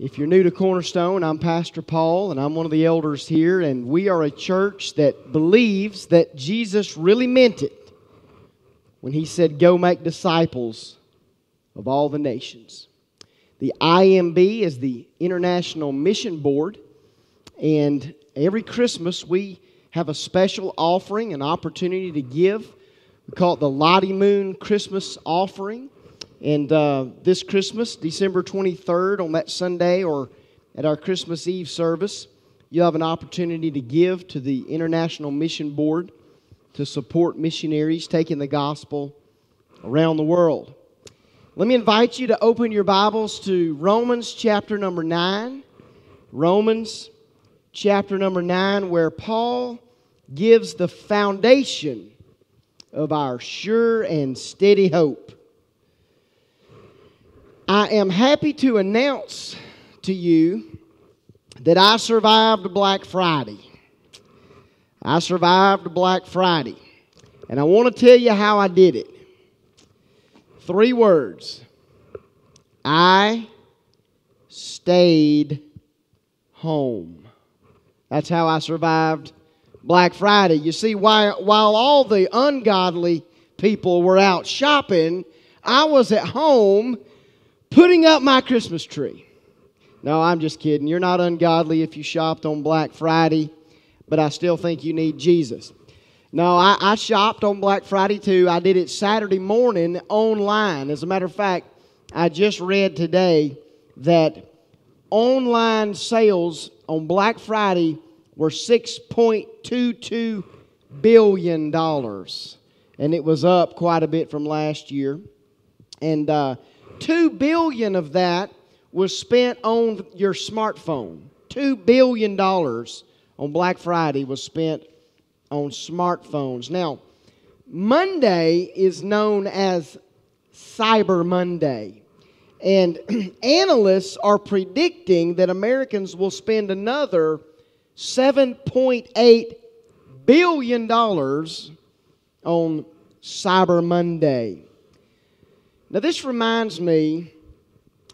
If you're new to Cornerstone, I'm Pastor Paul, and I'm one of the elders here, and we are a church that believes that Jesus really meant it when he said, Go make disciples of all the nations. The IMB is the International Mission Board, and every Christmas we have a special offering, an opportunity to give. We call it the Lottie Moon Christmas Offering. And uh, this Christmas, December 23rd, on that Sunday, or at our Christmas Eve service, you'll have an opportunity to give to the International Mission Board to support missionaries taking the gospel around the world. Let me invite you to open your Bibles to Romans chapter number 9. Romans chapter number 9, where Paul gives the foundation of our sure and steady hope. I am happy to announce to you that I survived Black Friday. I survived Black Friday. And I want to tell you how I did it. Three words I stayed home. That's how I survived Black Friday. You see, while, while all the ungodly people were out shopping, I was at home putting up my Christmas tree. No, I'm just kidding. You're not ungodly if you shopped on Black Friday, but I still think you need Jesus. No, I, I, shopped on Black Friday too. I did it Saturday morning online. As a matter of fact, I just read today that online sales on Black Friday were $6.22 billion. And it was up quite a bit from last year. And uh, Two billion of that was spent on your smartphone. Two billion dollars on Black Friday was spent on smartphones. Now, Monday is known as Cyber Monday. And analysts are predicting that Americans will spend another $7.8 billion on Cyber Monday. Now, this reminds me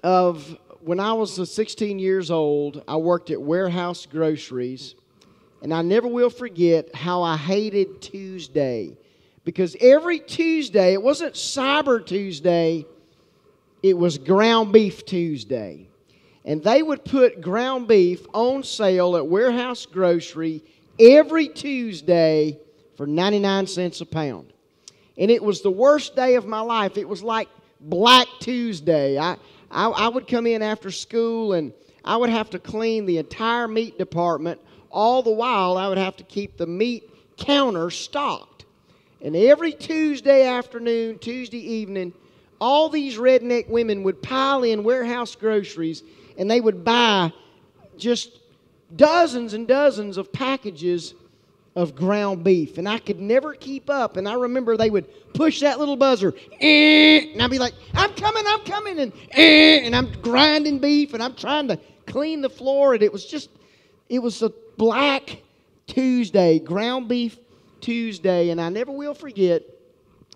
of when I was uh, 16 years old, I worked at Warehouse Groceries, and I never will forget how I hated Tuesday. Because every Tuesday, it wasn't Cyber Tuesday, it was Ground Beef Tuesday. And they would put ground beef on sale at Warehouse Grocery every Tuesday for 99 cents a pound. And it was the worst day of my life. It was like Black Tuesday. I, I, I would come in after school and I would have to clean the entire meat department. All the while, I would have to keep the meat counter stocked. And every Tuesday afternoon, Tuesday evening, all these redneck women would pile in warehouse groceries and they would buy just dozens and dozens of packages of ground beef, and I could never keep up. And I remember they would push that little buzzer, eh, and I'd be like, "I'm coming, I'm coming," and eh, and I'm grinding beef, and I'm trying to clean the floor, and it was just, it was a black Tuesday, ground beef Tuesday, and I never will forget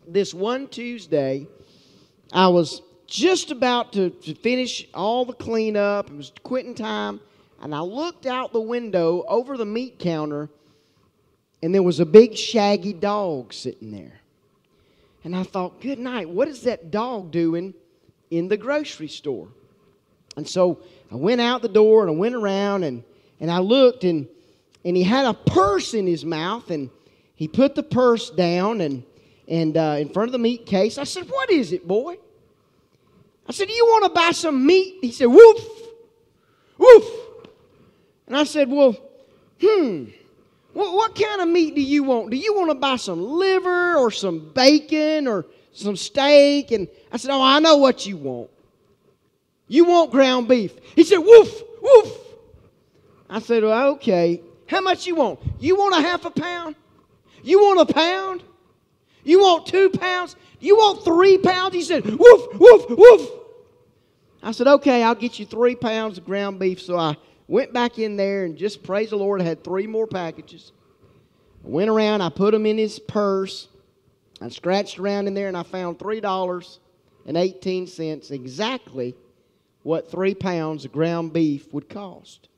this one Tuesday. I was just about to, to finish all the cleanup. It was quitting time, and I looked out the window over the meat counter and there was a big shaggy dog sitting there. And I thought, good night, what is that dog doing in the grocery store? And so I went out the door and I went around and, and I looked and, and he had a purse in his mouth and he put the purse down and, and uh, in front of the meat case. I said, What is it, boy? I said, Do you want to buy some meat? He said, Woof, woof. And I said, Well, hmm. What, what kind of meat do you want? Do you want to buy some liver or some bacon or some steak? And I said, Oh, I know what you want. You want ground beef. He said, Woof, woof. I said, well, Okay. How much you want? You want a half a pound? You want a pound? You want two pounds? You want three pounds? He said, Woof, woof, woof. I said, Okay, I'll get you three pounds of ground beef. So I went back in there and just praise the Lord. Had three more packages. I went around, I put them in his purse. I scratched around in there and I found $3.18 exactly what three pounds of ground beef would cost.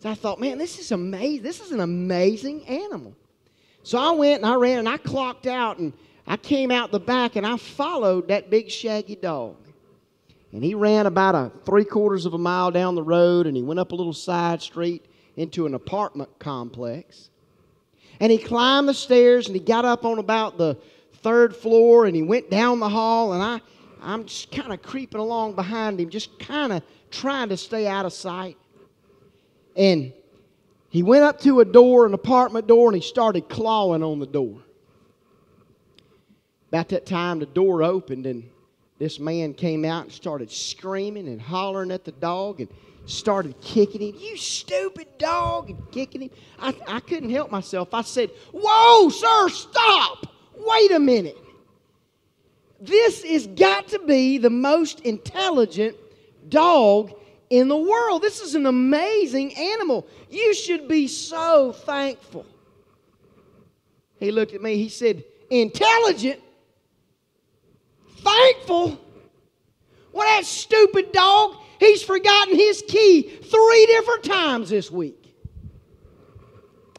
So I thought, man, this is amazing. This is an amazing animal. So I went and I ran and I clocked out and I came out the back and I followed that big shaggy dog. And he ran about a three quarters of a mile down the road and he went up a little side street into an apartment complex. And he climbed the stairs and he got up on about the third floor and he went down the hall and I, I'm just kind of creeping along behind him, just kind of trying to stay out of sight. And he went up to a door, an apartment door, and he started clawing on the door. About that time, the door opened, and this man came out and started screaming and hollering at the dog and started kicking him. You stupid dog! And kicking him. I, I couldn't help myself. I said, Whoa, sir, stop! Wait a minute. This has got to be the most intelligent dog in the world. This is an amazing animal. You should be so thankful. He looked at me, he said, Intelligent? Thankful? Well, that stupid dog, he's forgotten his key three different times this week.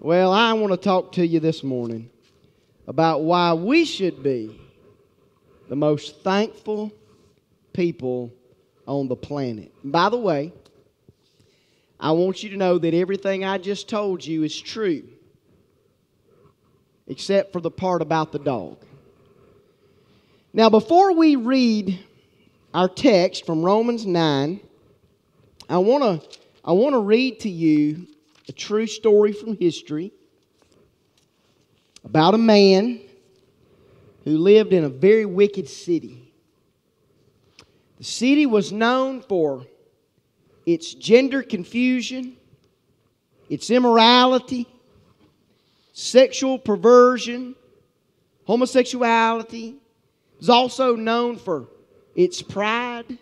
Well, I want to talk to you this morning about why we should be the most thankful people on the planet. by the way, I want you to know that everything I just told you is true, except for the part about the dog. Now, before we read our text from Romans 9, I want to I want to read to you a true story from history about a man who lived in a very wicked city. The city was known for its gender confusion, its immorality, sexual perversion, homosexuality. It was also known for its pride,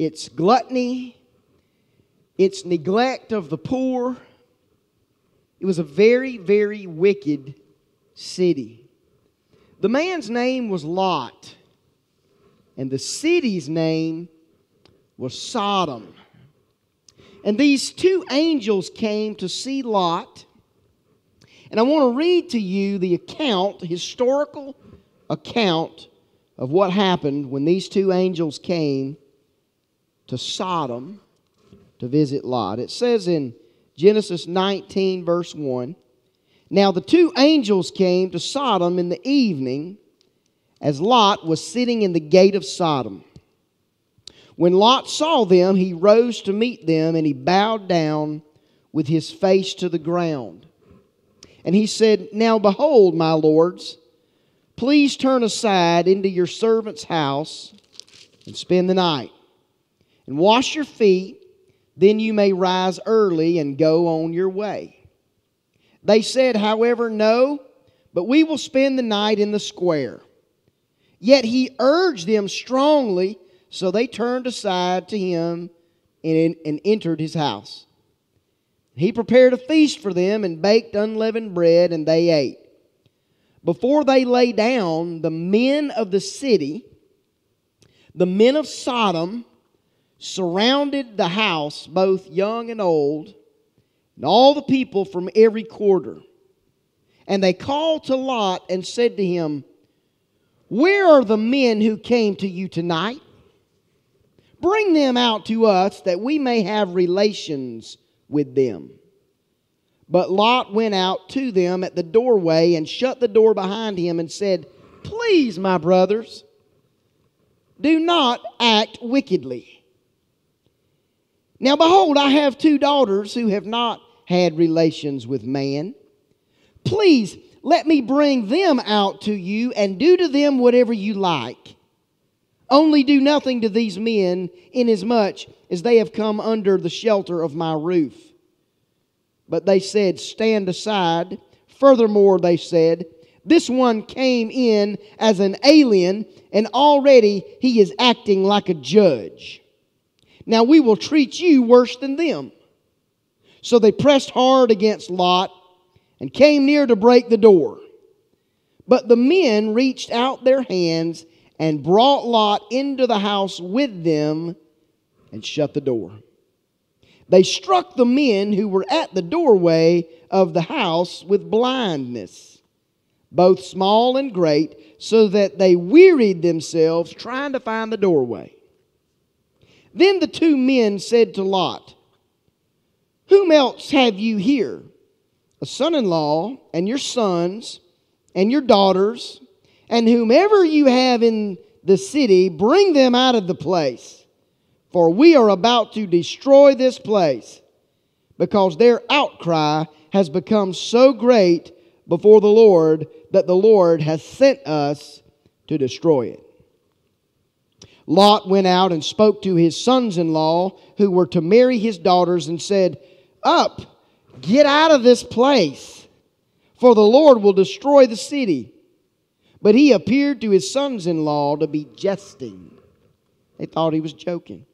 its gluttony, its neglect of the poor. It was a very, very wicked city. The man's name was Lot and the city's name was Sodom. And these two angels came to see Lot. And I want to read to you the account, historical account of what happened when these two angels came to Sodom to visit Lot. It says in Genesis 19, verse 1 Now the two angels came to Sodom in the evening as Lot was sitting in the gate of Sodom. When Lot saw them, he rose to meet them, and he bowed down with his face to the ground. And he said, Now behold, my lords, please turn aside into your servant's house and spend the night, and wash your feet, then you may rise early and go on your way. They said, however, No, but we will spend the night in the square. Yet he urged them strongly, so they turned aside to him and, and entered his house. He prepared a feast for them and baked unleavened bread, and they ate. Before they lay down, the men of the city, the men of Sodom, surrounded the house, both young and old, and all the people from every quarter. And they called to Lot and said to him, where are the men who came to you tonight? Bring them out to us that we may have relations with them. But Lot went out to them at the doorway and shut the door behind him and said, Please, my brothers, do not act wickedly. Now, behold, I have two daughters who have not had relations with man. Please let me bring them out to you and do to them whatever you like. Only do nothing to these men, inasmuch as they have come under the shelter of my roof. But they said, Stand aside. Furthermore, they said, This one came in as an alien, and already he is acting like a judge. Now we will treat you worse than them. So they pressed hard against Lot and came near to break the door. But the men reached out their hands and brought Lot into the house with them and shut the door. They struck the men who were at the doorway of the house with blindness, both small and great, so that they wearied themselves trying to find the doorway. Then the two men said to Lot, Whom else have you here? A son in law, and your sons, and your daughters, and whomever you have in the city, bring them out of the place. For we are about to destroy this place, because their outcry has become so great before the Lord that the Lord has sent us to destroy it. Lot went out and spoke to his sons in law who were to marry his daughters and said, Up, get out of this place, for the Lord will destroy the city. But he appeared to his sons in law to be jesting. They thought he was joking.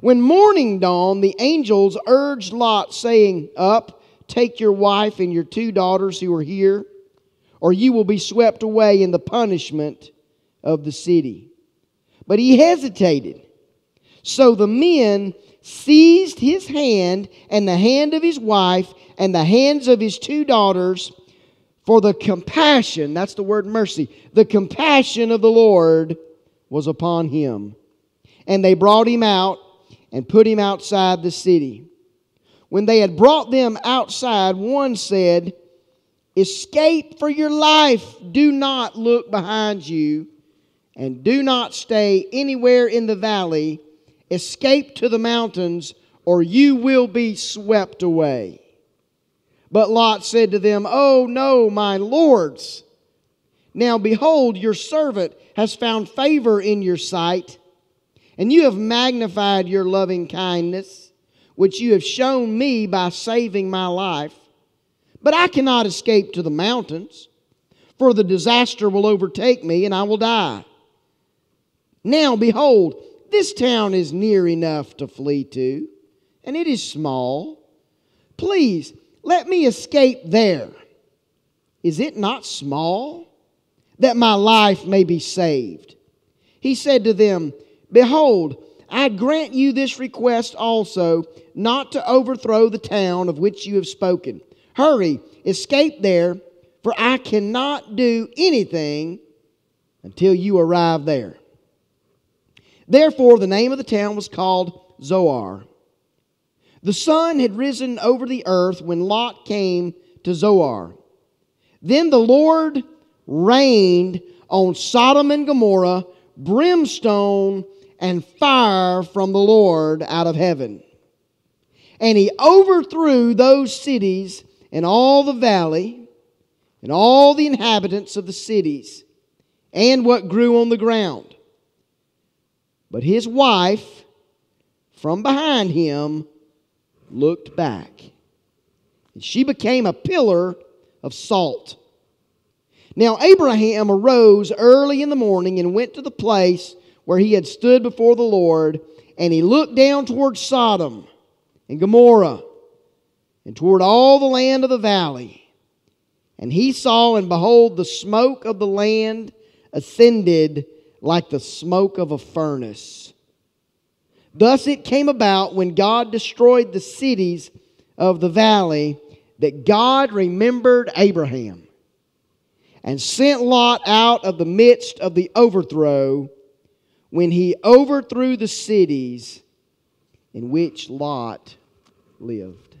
When morning dawned, the angels urged Lot, saying, Up, take your wife and your two daughters who are here, or you will be swept away in the punishment of the city. But he hesitated. So the men seized his hand and the hand of his wife and the hands of his two daughters for the compassion, that's the word mercy, the compassion of the Lord was upon him. And they brought him out and put him outside the city. When they had brought them outside, one said, Escape for your life. Do not look behind you, and do not stay anywhere in the valley. Escape to the mountains, or you will be swept away. But Lot said to them, Oh, no, my lords. Now behold, your servant has found favor in your sight, and you have magnified your loving kindness, which you have shown me by saving my life. But I cannot escape to the mountains, for the disaster will overtake me, and I will die. Now behold, this town is near enough to flee to, and it is small. Please, let me escape there. Is it not small that my life may be saved? He said to them, Behold, I grant you this request also, not to overthrow the town of which you have spoken. Hurry, escape there, for I cannot do anything until you arrive there. Therefore, the name of the town was called Zoar. The sun had risen over the earth when Lot came to Zoar. Then the Lord rained on Sodom and Gomorrah brimstone and fire from the Lord out of heaven. And he overthrew those cities and all the valley and all the inhabitants of the cities and what grew on the ground. But his wife from behind him looked back. And she became a pillar of salt. Now Abraham arose early in the morning and went to the place where he had stood before the Lord, and he looked down toward Sodom and Gomorrah and toward all the land of the valley. And he saw, and behold, the smoke of the land ascended like the smoke of a furnace. Thus it came about when God destroyed the cities of the valley that God remembered Abraham and sent Lot out of the midst of the overthrow when he overthrew the cities in which Lot lived.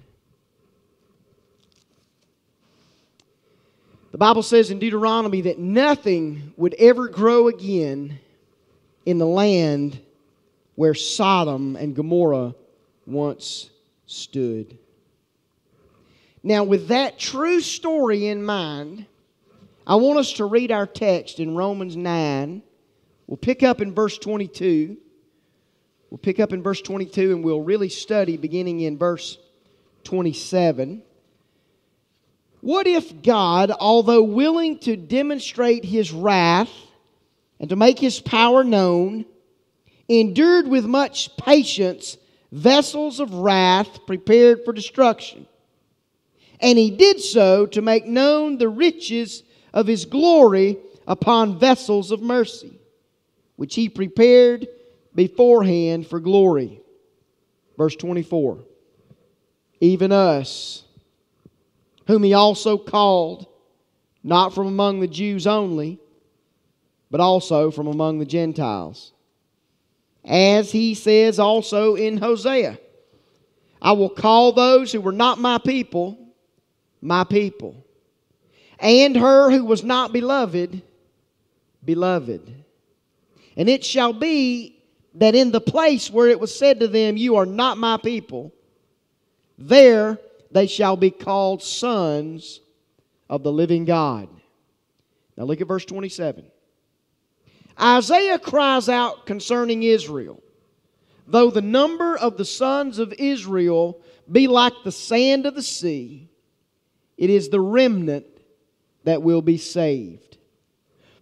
The Bible says in Deuteronomy that nothing would ever grow again in the land where Sodom and Gomorrah once stood. Now, with that true story in mind, I want us to read our text in Romans 9. We'll pick up in verse 22. We'll pick up in verse 22 and we'll really study beginning in verse 27. What if God, although willing to demonstrate his wrath and to make his power known, endured with much patience vessels of wrath prepared for destruction. And he did so to make known the riches of his glory upon vessels of mercy, which he prepared beforehand for glory. Verse 24. Even us, whom he also called, not from among the Jews only, but also from among the Gentiles. As he says also in Hosea, I will call those who were not my people, my people, and her who was not beloved, beloved. And it shall be that in the place where it was said to them, You are not my people, there they shall be called sons of the living God. Now look at verse 27. Isaiah cries out concerning Israel Though the number of the sons of Israel be like the sand of the sea, it is the remnant that will be saved.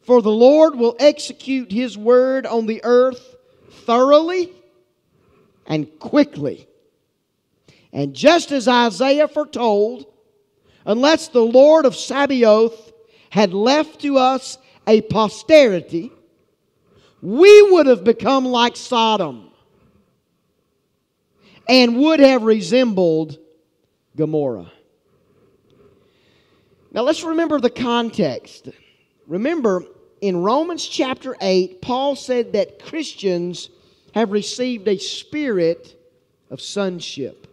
For the Lord will execute his word on the earth thoroughly and quickly. And just as Isaiah foretold, unless the Lord of Sabaoth had left to us a posterity, we would have become like Sodom and would have resembled Gomorrah. Now let's remember the context. Remember, in Romans chapter 8, Paul said that Christians have received a spirit of sonship,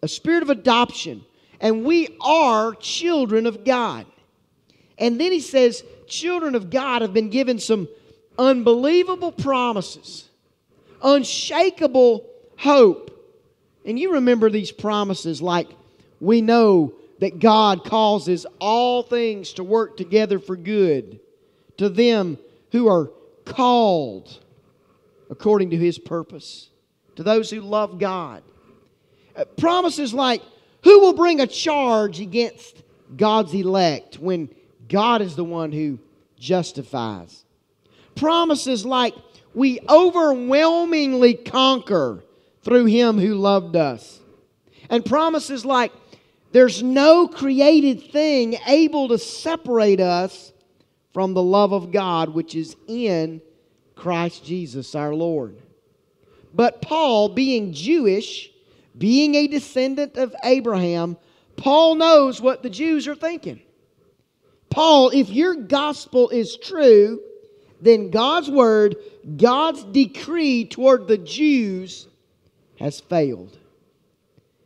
a spirit of adoption, and we are children of God. And then he says, children of God have been given some unbelievable promises, unshakable hope. And you remember these promises like we know that God causes all things to work together for good to them who are called according to his purpose, to those who love God. Uh, promises like, who will bring a charge against God's elect when God is the one who justifies? Promises like, we overwhelmingly conquer through him who loved us. And promises like, there's no created thing able to separate us from the love of God which is in Christ Jesus our Lord. But Paul, being Jewish, being a descendant of Abraham, Paul knows what the Jews are thinking. Paul, if your gospel is true, then God's word, God's decree toward the Jews has failed.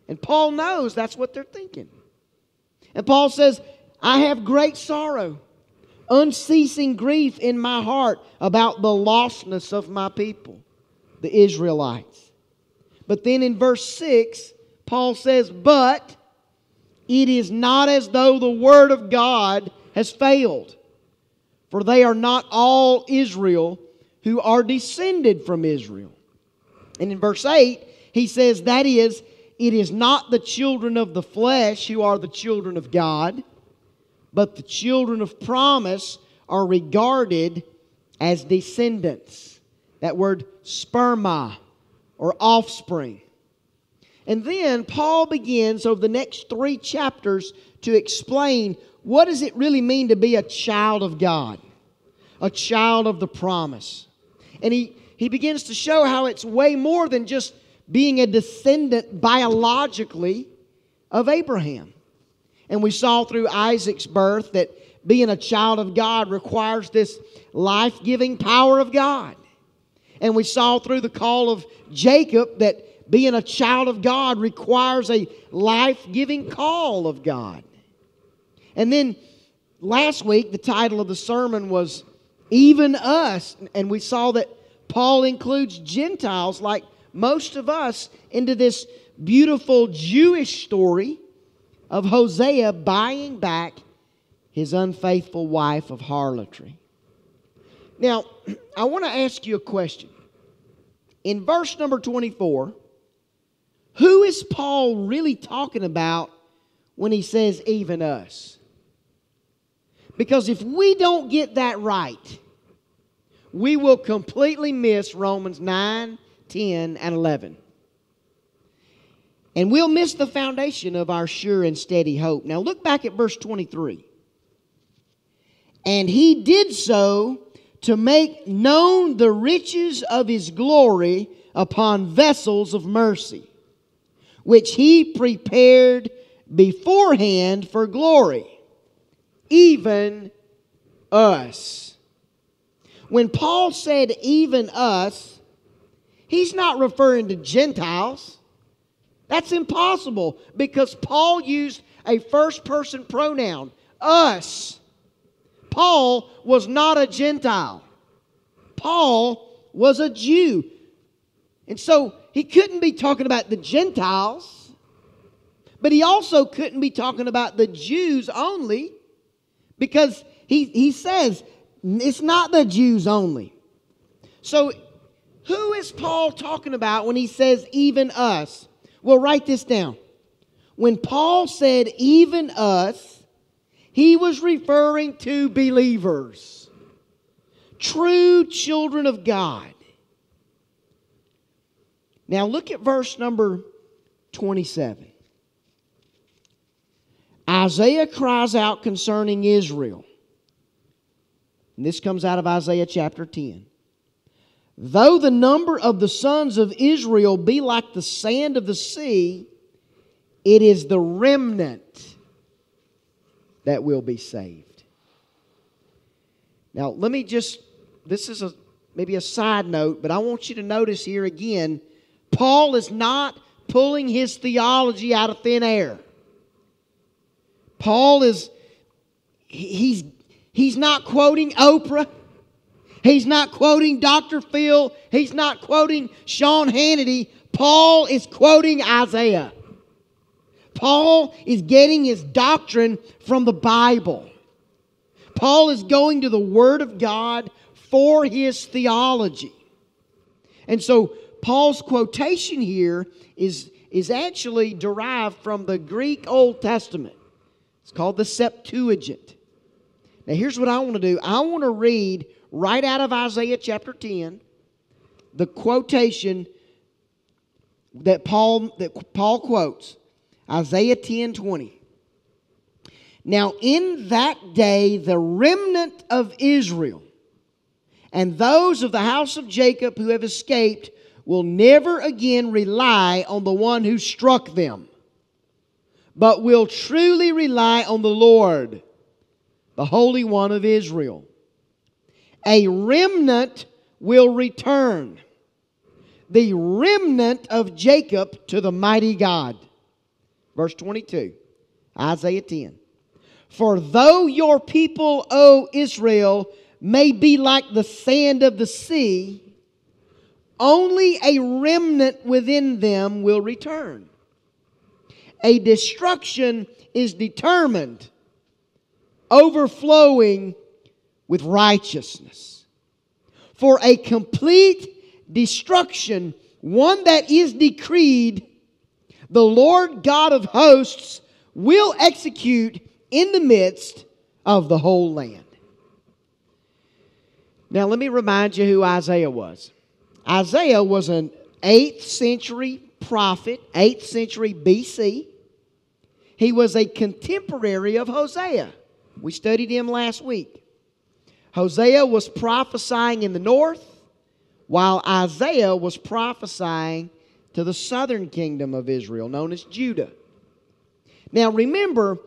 And Paul knows that's what they're thinking. And Paul says, I have great sorrow, unceasing grief in my heart about the lostness of my people, the Israelites. But then in verse 6, Paul says, But it is not as though the word of God has failed, for they are not all Israel who are descended from Israel. And in verse 8, he says, That is, it is not the children of the flesh who are the children of God, but the children of promise are regarded as descendants. That word sperma or offspring. And then Paul begins over the next three chapters to explain what does it really mean to be a child of God, a child of the promise. And he, he begins to show how it's way more than just being a descendant biologically of Abraham. And we saw through Isaac's birth that being a child of God requires this life giving power of God. And we saw through the call of Jacob that being a child of God requires a life giving call of God. And then last week, the title of the sermon was Even Us. And we saw that Paul includes Gentiles like most of us into this beautiful Jewish story of Hosea buying back his unfaithful wife of harlotry. Now, I want to ask you a question. In verse number 24, who is Paul really talking about when he says, even us? Because if we don't get that right, we will completely miss Romans 9 10, and 11. And we'll miss the foundation of our sure and steady hope. Now look back at verse 23. And he did so to make known the riches of his glory upon vessels of mercy, which he prepared beforehand for glory, even us. When Paul said even us, he's not referring to Gentiles. That's impossible because Paul used a first person pronoun, us. Paul was not a Gentile. Paul was a Jew. And so he couldn't be talking about the Gentiles, but he also couldn't be talking about the Jews only because he, he says it's not the Jews only. So who is Paul talking about when he says even us? Well, write this down. When Paul said even us, he was referring to believers, true children of God. Now look at verse number 27. Isaiah cries out concerning Israel. And this comes out of Isaiah chapter 10. Though the number of the sons of Israel be like the sand of the sea, it is the remnant that will be saved. Now, let me just, this is a maybe a side note, but I want you to notice here again, Paul is not pulling his theology out of thin air. Paul is, he's, he's not quoting Oprah. He's not quoting Dr. Phil. He's not quoting Sean Hannity. Paul is quoting Isaiah. Paul is getting his doctrine from the Bible. Paul is going to the Word of God for his theology. And so Paul's quotation here is, is actually derived from the Greek Old Testament. It's called the Septuagint. Now, here's what I want to do I want to read right out of Isaiah chapter 10 the quotation that Paul, that Paul quotes Isaiah 10 20. Now, in that day, the remnant of Israel and those of the house of Jacob who have escaped will never again rely on the one who struck them, but will truly rely on the Lord, the Holy One of Israel. A remnant will return, the remnant of Jacob to the mighty God. Verse 22, Isaiah 10. For though your people, O Israel, may be like the sand of the sea, only a remnant within them will return. A destruction is determined, overflowing with righteousness. For a complete destruction, one that is decreed, the Lord God of hosts will execute in the midst of the whole land. Now, let me remind you who Isaiah was. Isaiah was an 8th century prophet, 8th century BC. He was a contemporary of Hosea. We studied him last week. Hosea was prophesying in the north, while Isaiah was prophesying to the southern kingdom of Israel, known as Judah. Now remember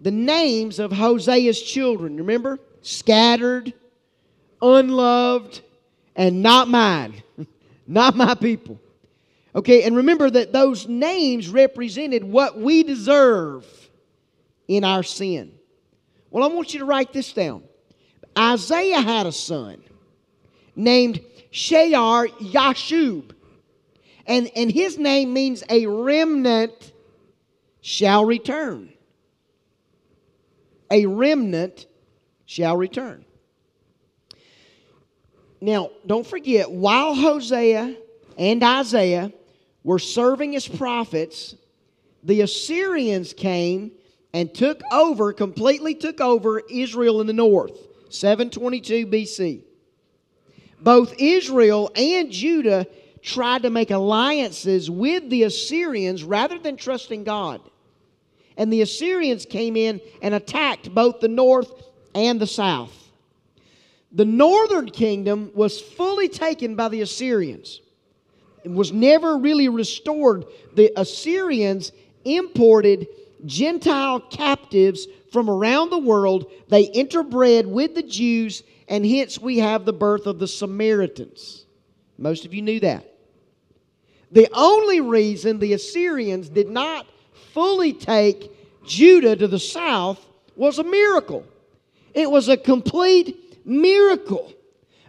the names of Hosea's children. Remember? Scattered, unloved, and not mine, not my people. Okay, and remember that those names represented what we deserve in our sin. Well, I want you to write this down. Isaiah had a son named Shear Yashub. And, and his name means a remnant shall return. A remnant shall return. Now, don't forget, while Hosea and Isaiah were serving as prophets, the Assyrians came and took over, completely took over Israel in the north, 722 BC. Both Israel and Judah tried to make alliances with the Assyrians rather than trusting God. And the Assyrians came in and attacked both the north and the south. the northern kingdom was fully taken by the Assyrians. It was never really restored. The Assyrians imported Gentile captives from around the world. They interbred with the Jews, and hence we have the birth of the Samaritans. Most of you knew that. The only reason the Assyrians did not fully take Judah to the south was a miracle. It was a complete miracle.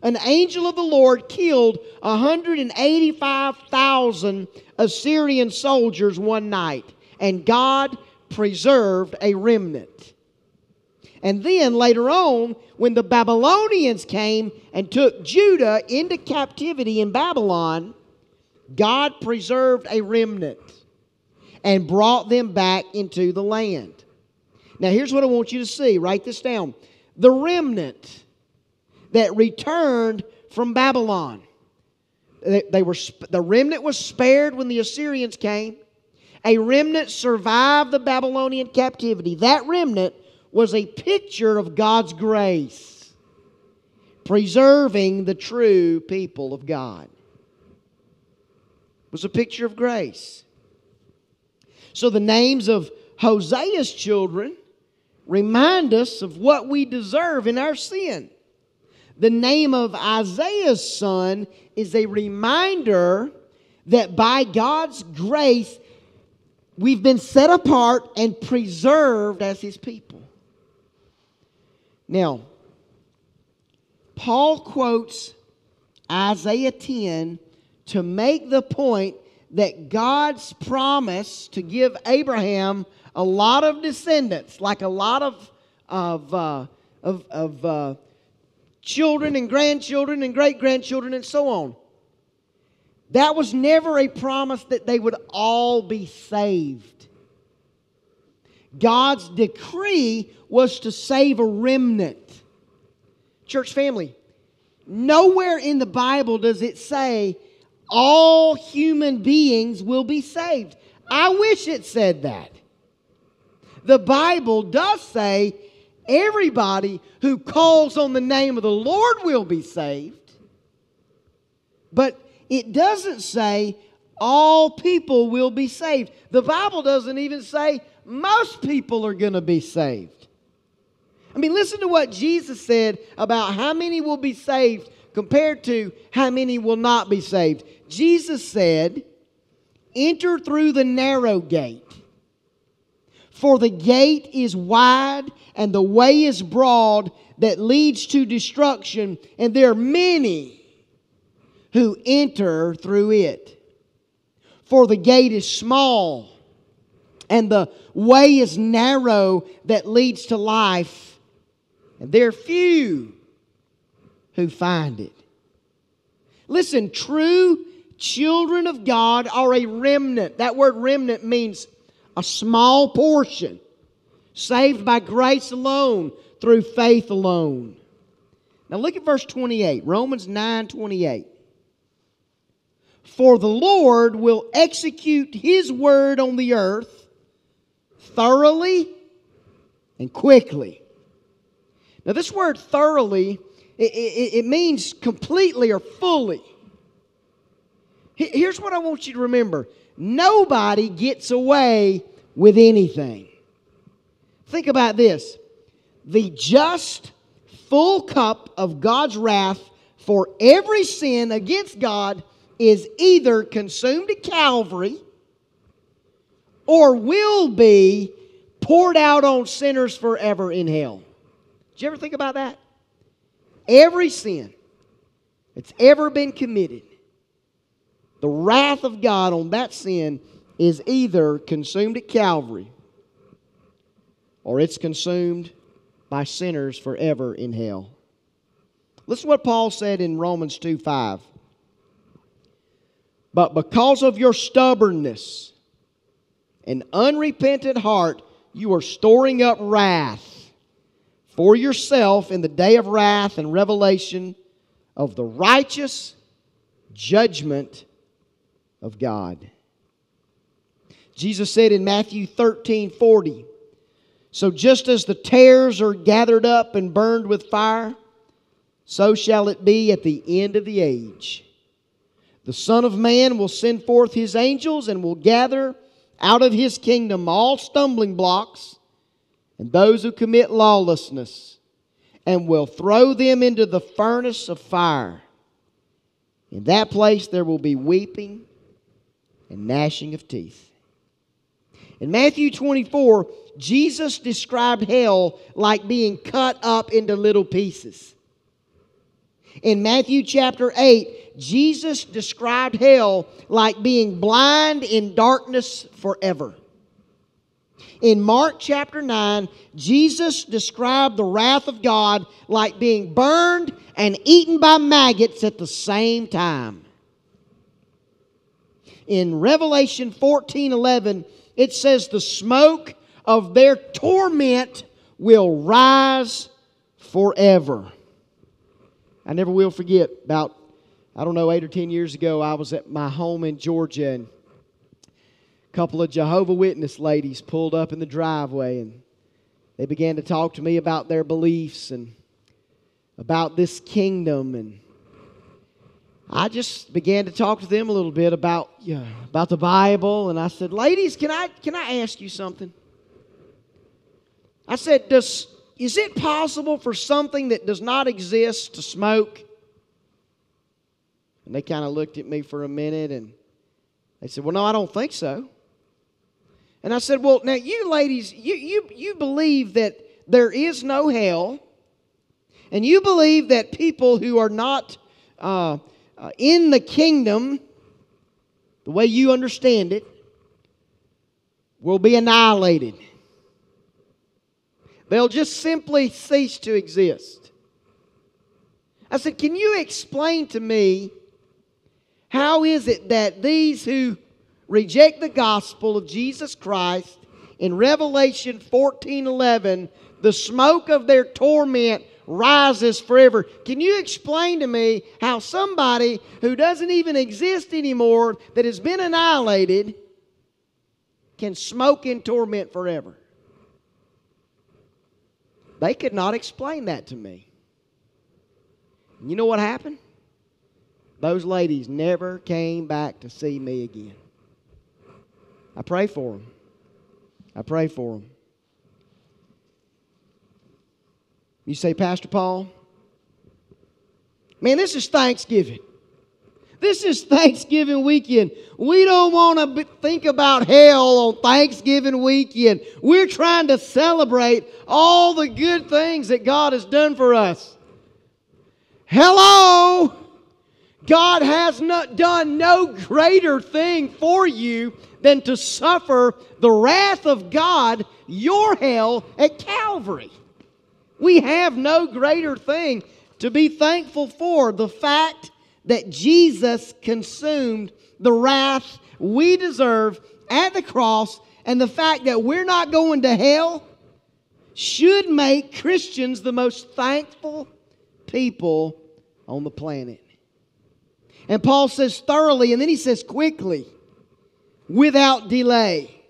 An angel of the Lord killed 185,000 Assyrian soldiers one night, and God preserved a remnant. And then later on, when the Babylonians came and took Judah into captivity in Babylon, God preserved a remnant and brought them back into the land. Now, here's what I want you to see. Write this down. The remnant that returned from Babylon. They, they were, the remnant was spared when the Assyrians came. A remnant survived the Babylonian captivity. That remnant was a picture of God's grace, preserving the true people of God. It was a picture of grace. So the names of Hosea's children remind us of what we deserve in our sin. The name of Isaiah's son is a reminder that by God's grace, we've been set apart and preserved as his people. Now, Paul quotes Isaiah 10 to make the point that God's promise to give Abraham a lot of descendants, like a lot of, of, uh, of, of uh, children and grandchildren and great grandchildren and so on. That was never a promise that they would all be saved. God's decree was to save a remnant. Church family, nowhere in the Bible does it say all human beings will be saved. I wish it said that. The Bible does say everybody who calls on the name of the Lord will be saved. But it doesn't say all people will be saved. The Bible doesn't even say most people are going to be saved. I mean, listen to what Jesus said about how many will be saved compared to how many will not be saved. Jesus said, Enter through the narrow gate. For the gate is wide and the way is broad that leads to destruction, and there are many who enter through it. For the gate is small and the way is narrow that leads to life, and there are few who find it. Listen, true children of God are a remnant. That word remnant means a small portion, saved by grace alone, through faith alone. Now look at verse 28, Romans 9 28. For the Lord will execute his word on the earth thoroughly and quickly. Now, this word thoroughly, it, it, it means completely or fully. Here's what I want you to remember Nobody gets away with anything. Think about this the just, full cup of God's wrath for every sin against God is either consumed at Calvary or will be poured out on sinners forever in hell. Did you ever think about that? Every sin that's ever been committed the wrath of God on that sin is either consumed at Calvary or it's consumed by sinners forever in hell. Listen to what Paul said in Romans 2 5. But because of your stubbornness and unrepentant heart, you are storing up wrath for yourself in the day of wrath and revelation of the righteous judgment of God. Jesus said in Matthew 13 40, So just as the tares are gathered up and burned with fire, so shall it be at the end of the age. The Son of Man will send forth his angels and will gather out of his kingdom all stumbling blocks and those who commit lawlessness, and will throw them into the furnace of fire. In that place there will be weeping and gnashing of teeth. In Matthew 24, Jesus described hell like being cut up into little pieces. In Matthew chapter 8, Jesus described hell like being blind in darkness forever. In Mark chapter 9, Jesus described the wrath of God like being burned and eaten by maggots at the same time. In Revelation 14 11, it says, The smoke of their torment will rise forever. I never will forget about, I don't know, eight or ten years ago, I was at my home in Georgia and a couple of Jehovah Witness ladies pulled up in the driveway and they began to talk to me about their beliefs and about this kingdom and I just began to talk to them a little bit about yeah, about the Bible, and I said, "Ladies, can I can I ask you something?" I said, "Does is it possible for something that does not exist to smoke?" And they kind of looked at me for a minute, and they said, "Well, no, I don't think so." And I said, "Well, now you ladies, you you you believe that there is no hell, and you believe that people who are not uh, uh, in the kingdom, the way you understand it, will be annihilated. They'll just simply cease to exist. I said, Can you explain to me how is it that these who reject the gospel of Jesus Christ in Revelation 14 11, the smoke of their torment rises forever. Can you explain to me how somebody who doesn't even exist anymore, that has been annihilated, can smoke in torment forever? They could not explain that to me. You know what happened? Those ladies never came back to see me again. I pray for them. I pray for them. You say, Pastor Paul, man, this is Thanksgiving. This is Thanksgiving weekend. We don't want to think about hell on Thanksgiving weekend. We're trying to celebrate all the good things that God has done for us. Hello! God has not done no greater thing for you than to suffer the wrath of God, your hell, at Calvary. We have no greater thing to be thankful for the fact that Jesus consumed the wrath we deserve at the cross, and the fact that we're not going to hell should make Christians the most thankful people on the planet. And Paul says thoroughly, and then he says quickly, without delay,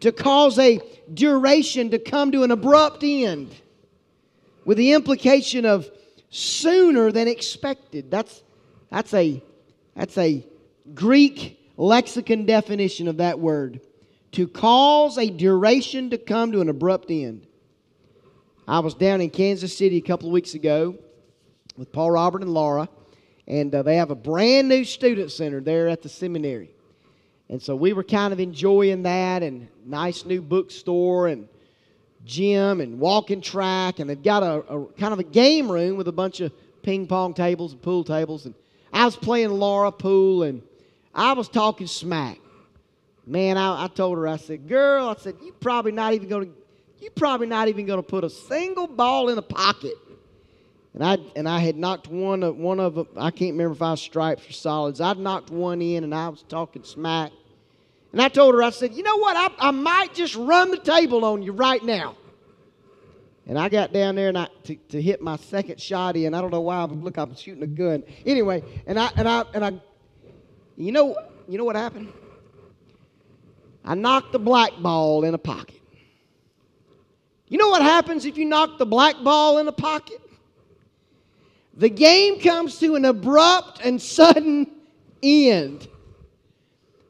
to cause a duration to come to an abrupt end with the implication of sooner than expected. That's, that's, a, that's a Greek lexicon definition of that word. To cause a duration to come to an abrupt end. I was down in Kansas City a couple of weeks ago with Paul Robert and Laura, and uh, they have a brand new student center there at the seminary. And so we were kind of enjoying that, and nice new bookstore, and gym and walking track, and they've got a, a, kind of a game room with a bunch of ping pong tables and pool tables. And I was playing Laura pool, and I was talking smack. Man, I, I told her, I said, "Girl, I said you probably not even going to, you probably not even going to put a single ball in a pocket." And I and I had knocked one of one of them. I can't remember if I was stripes or solids. I'd knocked one in, and I was talking smack. And I told her, I said, you know what? I, I might just run the table on you right now. And I got down there and I, to, to hit my second shot in. I don't know why. I'm, look, I'm shooting a gun. Anyway, and I and I and I, you know, you know what happened? I knocked the black ball in a pocket. You know what happens if you knock the black ball in a pocket? the game comes to an abrupt and sudden end.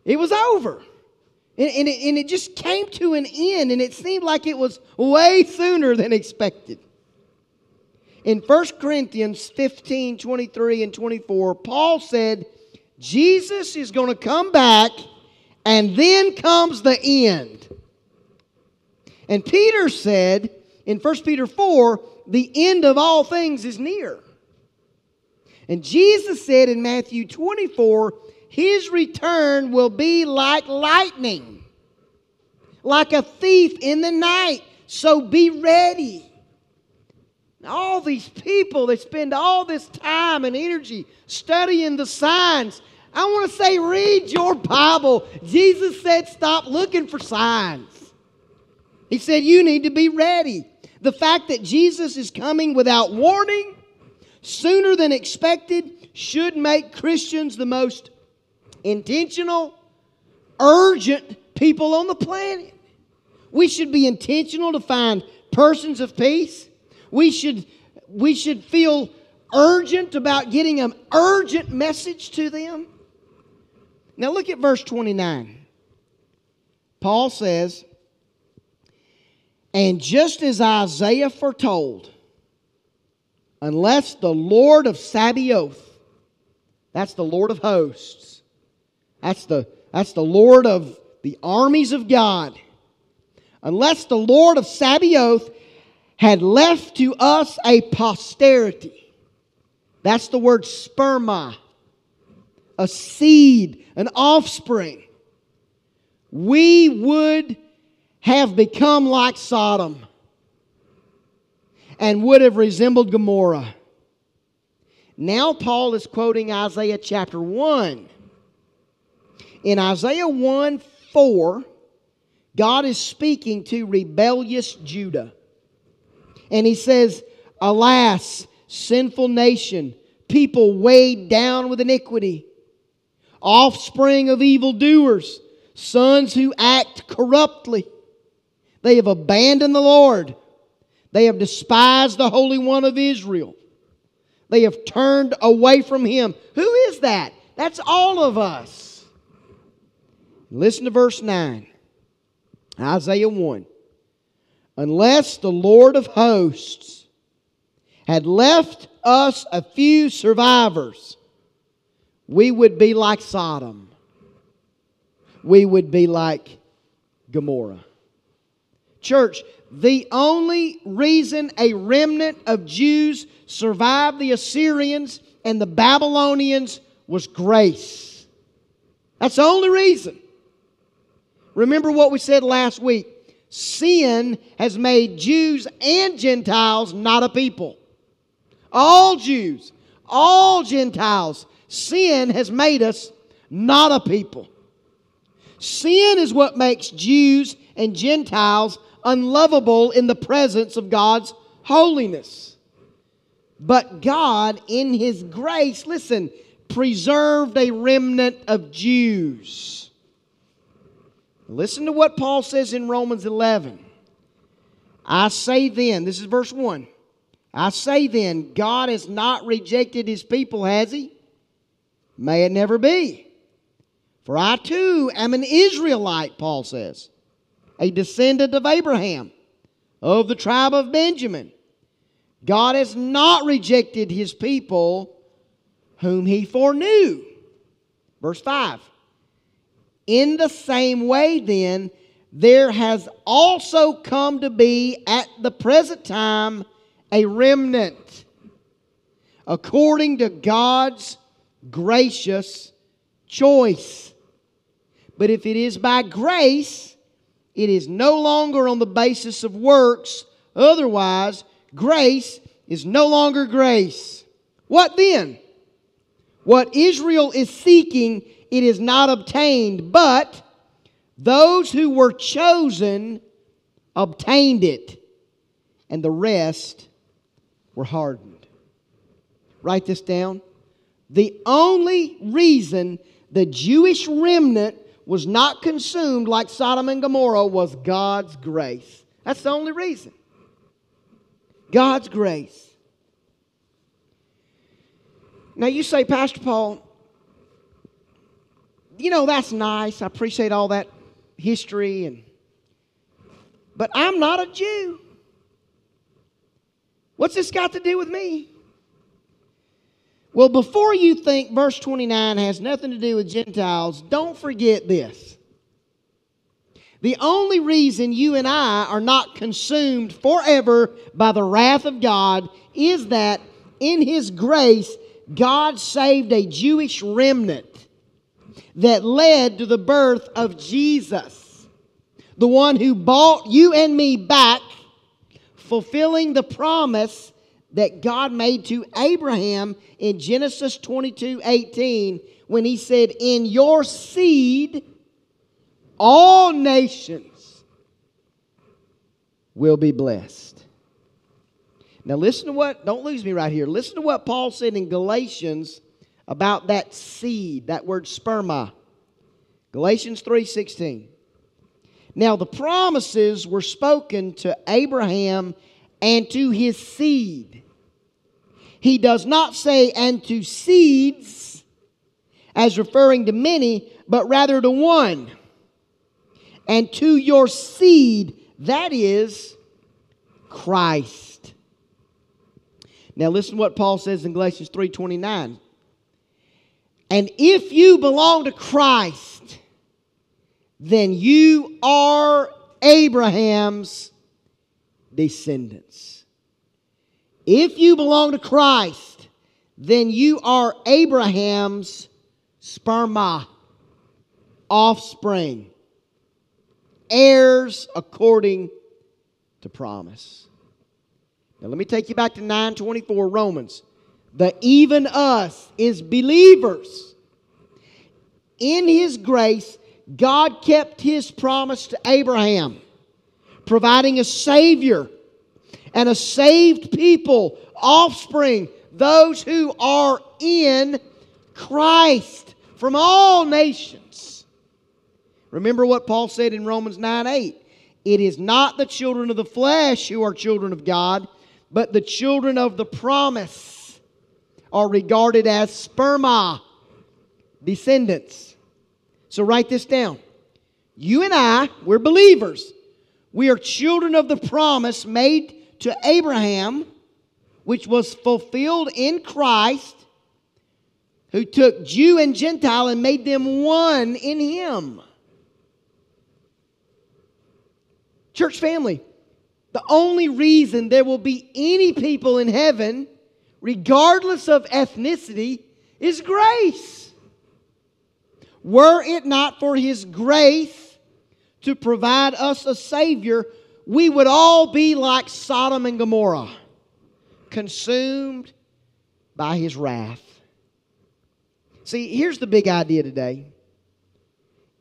It was over. And, and, it, and it just came to an end, and it seemed like it was way sooner than expected. In 1 Corinthians 15 23 and 24, Paul said, Jesus is going to come back, and then comes the end. And Peter said in 1 Peter 4, the end of all things is near. And Jesus said in Matthew 24, his return will be like lightning, like a thief in the night. So be ready. All these people that spend all this time and energy studying the signs, I want to say, read your Bible. Jesus said, stop looking for signs. He said, you need to be ready. The fact that Jesus is coming without warning, sooner than expected, should make Christians the most intentional, urgent people on the planet. We should be intentional to find persons of peace. We should, we should feel urgent about getting an urgent message to them. Now look at verse 29. Paul says, And just as Isaiah foretold, unless the Lord of Sabaoth, that's the Lord of hosts, that's the, that's the Lord of the armies of God, unless the Lord of Sabaoth had left to us a posterity, that's the word sperma a seed, an offspring, we would have become like Sodom and would have resembled Gomorrah. Now, Paul is quoting Isaiah chapter 1. In Isaiah 1 4, God is speaking to rebellious Judah. And he says, Alas, sinful nation, people weighed down with iniquity offspring of evildoers, sons who act corruptly. They have abandoned the Lord. They have despised the Holy One of Israel. They have turned away from Him. Who is that? That's all of us. Listen to verse 9, Isaiah 1. Unless the Lord of hosts had left us a few survivors, we would be like Sodom. We would be like Gomorrah. Church, the only reason a remnant of Jews survived the Assyrians and the Babylonians was grace. That's the only reason. Remember what we said last week. Sin has made Jews and Gentiles not a people. All Jews, all Gentiles Sin has made us not a people. Sin is what makes Jews and Gentiles unlovable in the presence of God's holiness. But God, in His grace, listen, preserved a remnant of Jews. Listen to what Paul says in Romans 11. I say then, this is verse 1. I say then, God has not rejected His people, has He? May it never be. For I too am an Israelite, Paul says, a descendant of Abraham, of the tribe of Benjamin. God has not rejected his people whom he foreknew. Verse 5. In the same way, then, there has also come to be at the present time a remnant according to God's gracious choice. But if it is by grace, it is no longer on the basis of works. Otherwise, grace is no longer grace. What then? What Israel is seeking, it is not obtained, but those who were chosen obtained it, and the rest were hardened. Write this down. The only reason the Jewish remnant was not consumed like Sodom and Gomorrah was God's grace. That's the only reason. God's grace. Now you say, Pastor Paul, you know, that's nice. I appreciate all that history and but I'm not a Jew. What's this got to do with me? Well, before you think verse 29 has nothing to do with Gentiles, don't forget this. The only reason you and I are not consumed forever by the wrath of God is that in His grace, God saved a Jewish remnant that led to the birth of Jesus, the one who bought you and me back, fulfilling the promise that God made to Abraham in Genesis 22 18 when he said, In your seed, all nations will be blessed. Now, listen to what, don't lose me right here. Listen to what Paul said in Galatians about that seed, that word sperma. Galatians 3:16. Now the promises were spoken to Abraham and to his seed. He does not say and to seeds as referring to many, but rather to one. And to your seed, that is Christ. Now listen to what Paul says in Galatians 3:29. And if you belong to Christ, then you are Abraham's descendants. If you belong to Christ, then you are Abraham's sperma, offspring, heirs according to promise. Now let me take you back to 924 Romans the even us is believers. In His grace, God kept His promise to Abraham, providing a Savior and a saved people, offspring, those who are in Christ from all nations. Remember what Paul said in Romans 9 8. It is not the children of the flesh who are children of God, but the children of the promise are regarded as sperma, descendants. So write this down. You and I, we're believers. We are children of the promise made to Abraham, which was fulfilled in Christ, who took Jew and Gentile and made them one in him. Church family, the only reason there will be any people in heaven regardless of ethnicity, is grace. Were it not for His grace to provide us a Savior, we would all be like Sodom and Gomorrah, consumed by His wrath. See, here's the big idea today.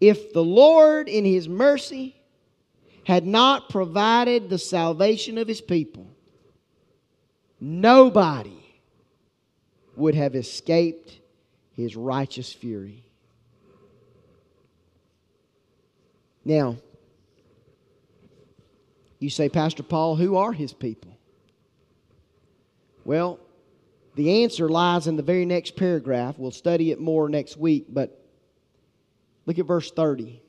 If the Lord, in His mercy, had not provided the salvation of His people, nobody would have escaped his righteous fury. Now, you say, Pastor Paul, who are his people? Well, the answer lies in the very next paragraph. We'll study it more next week, but look at verse 30.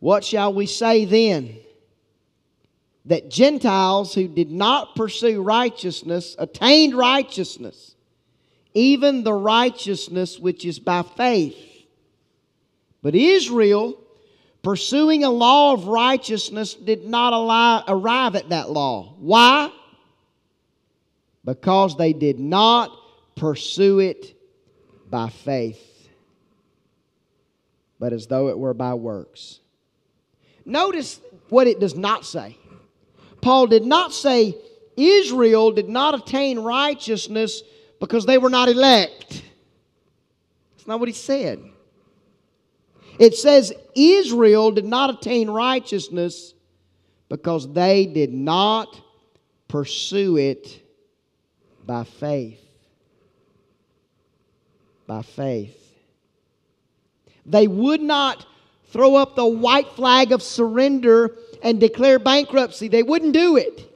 What shall we say then? That Gentiles who did not pursue righteousness attained righteousness, even the righteousness which is by faith. But Israel, pursuing a law of righteousness, did not arrive at that law. Why? Because they did not pursue it by faith, but as though it were by works. Notice what it does not say. Paul did not say Israel did not attain righteousness because they were not elect. That's not what he said. It says Israel did not attain righteousness because they did not pursue it by faith. By faith. They would not throw up the white flag of surrender and declare bankruptcy. They wouldn't do it.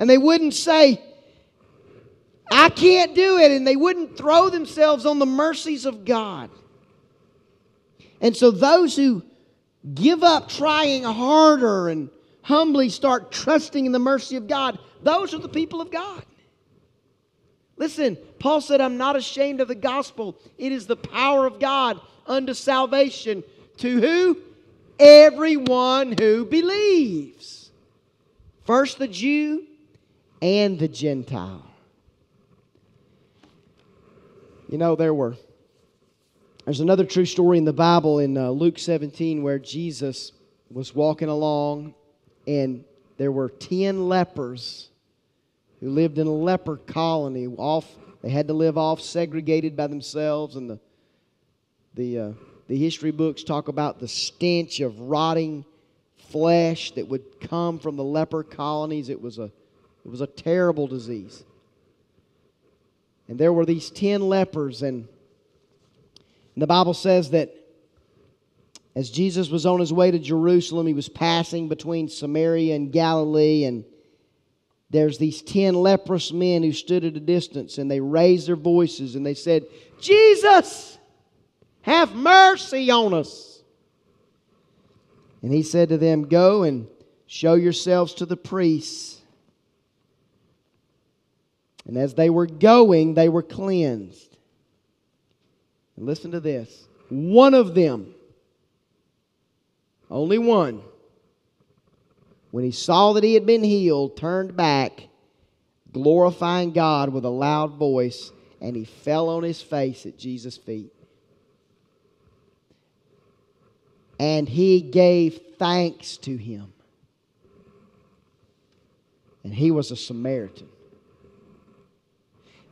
And they wouldn't say, I can't do it. And they wouldn't throw themselves on the mercies of God. And so those who give up trying harder and humbly start trusting in the mercy of God, those are the people of God. Listen, Paul said, I'm not ashamed of the gospel. It is the power of God unto salvation. To who? Everyone who believes. First the Jew and the Gentile. You know, there were, there's another true story in the Bible in uh, Luke 17 where Jesus was walking along and there were 10 lepers who lived in a leper colony. Off, they had to live off segregated by themselves, and the, the, uh, the history books talk about the stench of rotting flesh that would come from the leper colonies. It was a, it was a terrible disease. And there were these 10 lepers, and the Bible says that as Jesus was on his way to Jerusalem, he was passing between Samaria and Galilee, and there's these 10 leprous men who stood at a distance, and they raised their voices and they said, Jesus, have mercy on us. And he said to them, Go and show yourselves to the priests. And as they were going, they were cleansed. And listen to this one of them, only one, when he saw that he had been healed, turned back, glorifying God with a loud voice, and he fell on his face at Jesus' feet. And he gave thanks to him. And he was a Samaritan.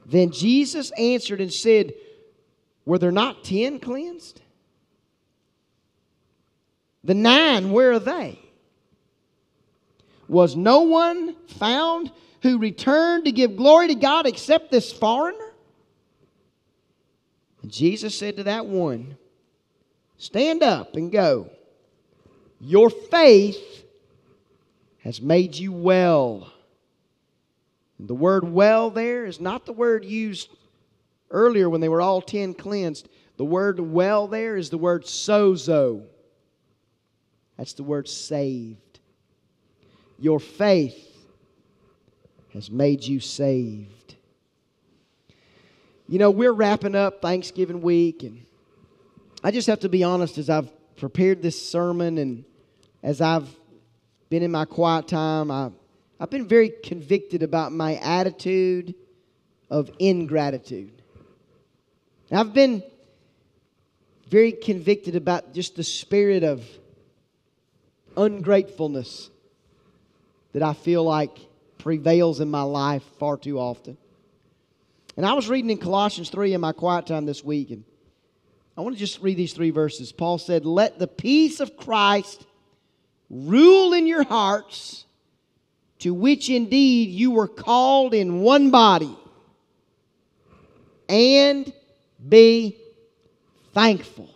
Then Jesus answered and said, Were there not ten cleansed? The nine, where are they? Was no one found who returned to give glory to God except this foreigner? And Jesus said to that one, Stand up and go. Your faith has made you well. The word well there is not the word used earlier when they were all ten cleansed. The word well there is the word sozo. That's the word saved. Your faith has made you saved. You know, we're wrapping up Thanksgiving week, and I just have to be honest as I've prepared this sermon and as I've been in my quiet time, I I've been very convicted about my attitude of ingratitude. I've been very convicted about just the spirit of ungratefulness that I feel like prevails in my life far too often. And I was reading in Colossians 3 in my quiet time this week, and I want to just read these three verses. Paul said, Let the peace of Christ rule in your hearts to which indeed you were called in one body, and be thankful.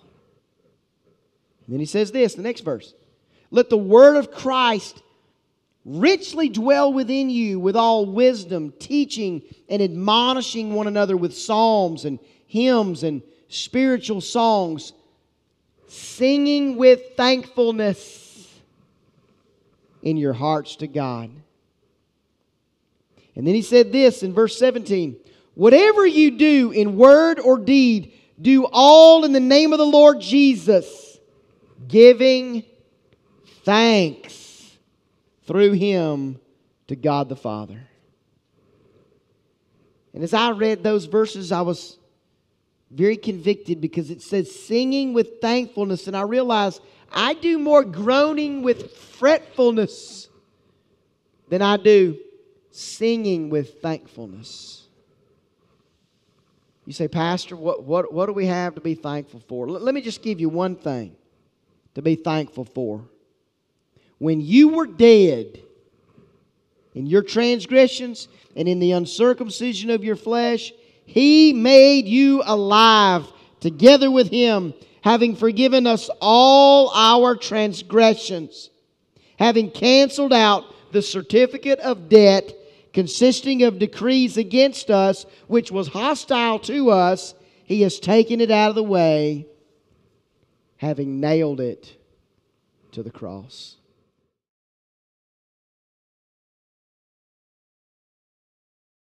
And then he says this, the next verse Let the word of Christ richly dwell within you with all wisdom, teaching and admonishing one another with psalms and hymns and spiritual songs, singing with thankfulness in your hearts to God. And then he said this in verse 17 Whatever you do in word or deed, do all in the name of the Lord Jesus, giving thanks through him to God the Father. And as I read those verses, I was very convicted because it says singing with thankfulness. And I realize I do more groaning with fretfulness than I do singing with thankfulness. You say, Pastor, what, what, what do we have to be thankful for? L- let me just give you one thing to be thankful for. When you were dead in your transgressions and in the uncircumcision of your flesh, He made you alive together with Him, having forgiven us all our transgressions, having canceled out the certificate of debt consisting of decrees against us, which was hostile to us, he has taken it out of the way, having nailed it to the cross.